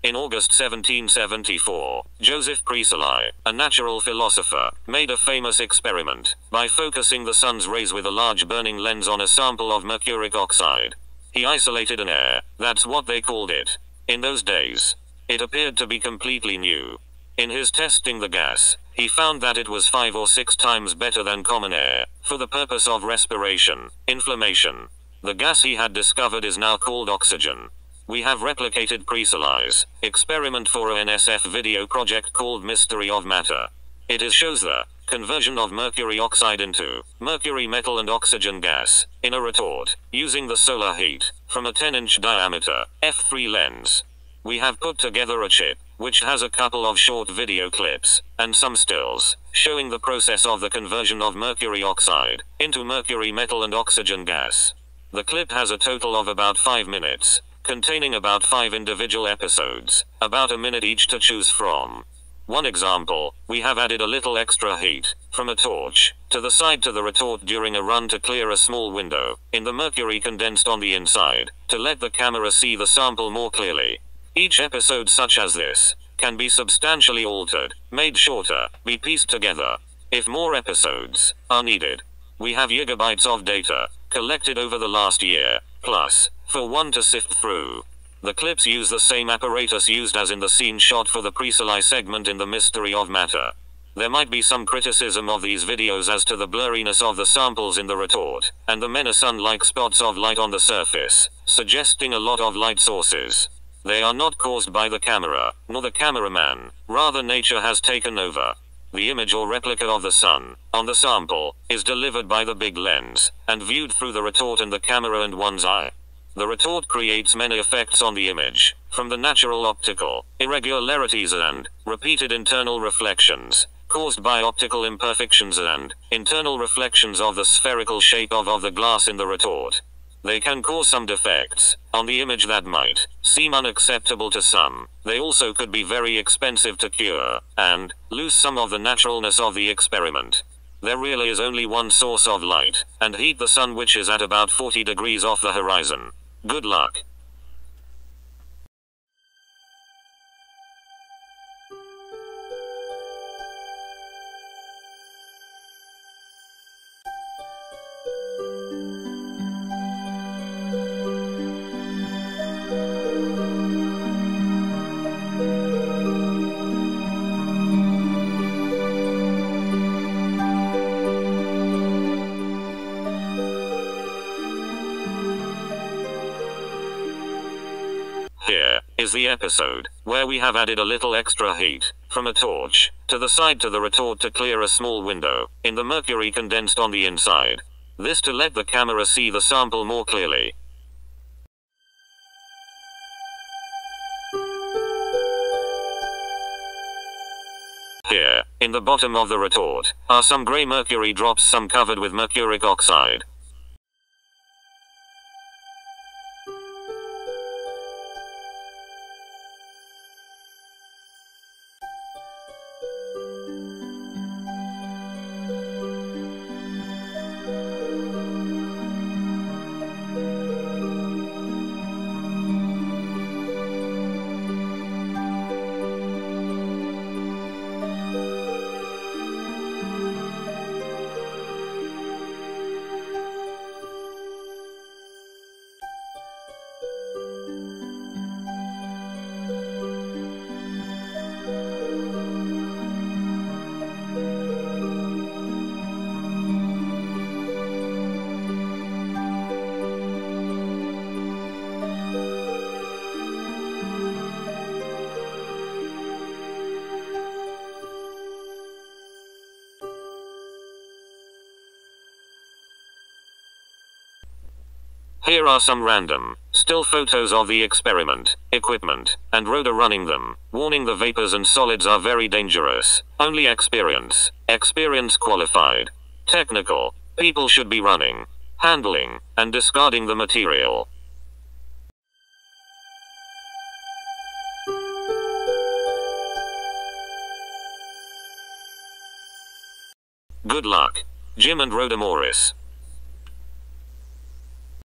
In August 1774, Joseph Priestley, a natural philosopher, made a famous experiment by focusing the sun's rays with a large burning lens on a sample of mercuric oxide. He isolated an air, that's what they called it. In those days, it appeared to be completely new. In his testing the gas, he found that it was five or six times better than common air, for the purpose of respiration, inflammation. The gas he had discovered is now called oxygen. We have replicated Priestley's experiment for a NSF video project called Mystery of Matter. It is shows the conversion of mercury oxide into mercury metal and oxygen gas in a retort using the solar heat from a 10 inch diameter f3 lens. We have put together a chip which has a couple of short video clips and some stills showing the process of the conversion of mercury oxide into mercury metal and oxygen gas. The clip has a total of about 5 minutes containing about five individual episodes, about a minute each to choose from. One example, we have added a little extra heat, from a torch, to the side to the retort during a run to clear a small window, in the mercury condensed on the inside, to let the camera see the sample more clearly. Each episode such as this, can be substantially altered, made shorter, be pieced together. If more episodes are needed, we have gigabytes of data, collected over the last year, plus, for one to sift through. The clips use the same apparatus used as in the scene shot for the Priestley segment in The Mystery of Matter. There might be some criticism of these videos as to the blurriness of the samples in the retort, and the many sun-like spots of light on the surface, suggesting a lot of light sources. They are not caused by the camera, nor the cameraman, rather nature has taken over. The image or replica of the sun, on the sample, is delivered by the big lens, and viewed through the retort and the camera and one's eye. The retort creates many effects on the image, from the natural optical irregularities and repeated internal reflections, caused by optical imperfections and internal reflections of the spherical shape of, of the glass in the retort. They can cause some defects on the image that might seem unacceptable to some. They also could be very expensive to cure and lose some of the naturalness of the experiment. There really is only one source of light and heat the sun which is at about 40 degrees off the horizon. Good luck. Here is the episode where we have added a little extra heat from a torch to the side to the retort to clear a small window in the mercury condensed on the inside. This to let the camera see the sample more clearly. Here, in the bottom of the retort, are some gray mercury drops some covered with mercuric oxide. Here are some random, still photos of the experiment, equipment, and rotor running them, warning the vapors and solids are very dangerous. Only experience, experience qualified. Technical, people should be running, handling, and discarding the material. Good luck. Jim and Rhoda Morris.